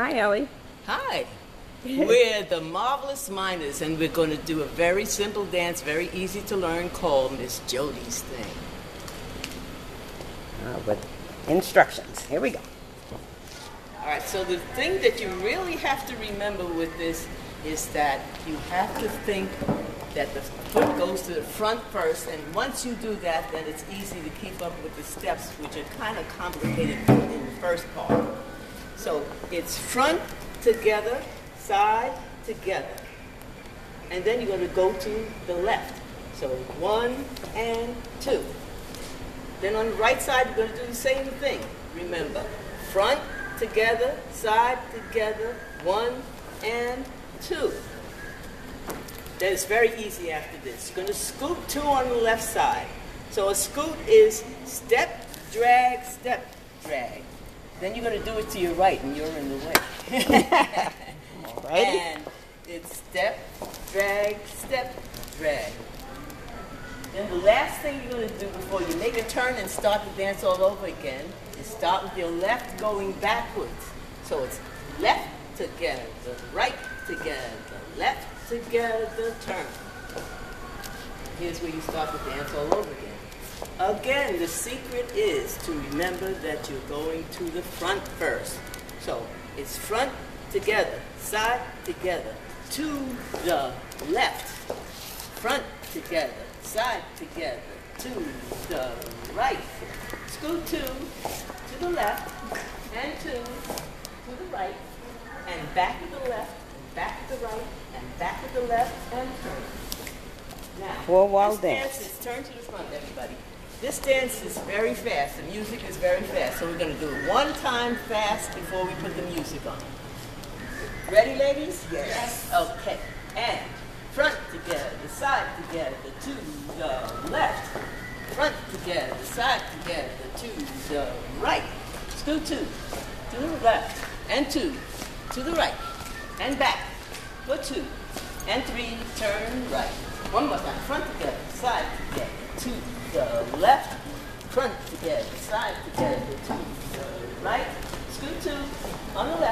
Hi, Ellie. Hi. We're the Marvelous Minors, and we're going to do a very simple dance, very easy to learn, called Miss Jodie's Thing. Uh, with instructions. Here we go. All right, so the thing that you really have to remember with this is that you have to think that the foot goes to the front first, and once you do that, then it's easy to keep up with the steps, which are kind of complicated in the first part. So it's front together, side together. And then you're going to go to the left. So one and two. Then on the right side, you're going to do the same thing. Remember, front together, side together, one and two. Then it's very easy after this. You're going to scoot two on the left side. So a scoot is step, drag, step. Then you're going to do it to your right, and you're in the way. And it's step, drag, step, drag. Then the last thing you're going to do before you make a turn and start the dance all over again is start with your left going backwards. So it's left together, right together, left together, turn. Here's where you start the dance all over again. Again, the secret is to remember that you're going to the front first. So it's front together, side together, to the left, front together, side together, to the right. Scoot two to the left, and two to the right, and back to the left, and back to the right, and back to the left, and turn. Now, Four wall this dance. turn to the front, everybody. This dance is very fast. The music is very fast. So we're going to do it one time fast before we put the music on. Ready, ladies? Yes. Okay. And front together, the side together, to the left. Front together, the side together, to the right. Scoot two to the left, and two to the right, and back for two, and three, turn right. One more time, front together, side together, to the left, front together, side together, to the right, scoot two on the left,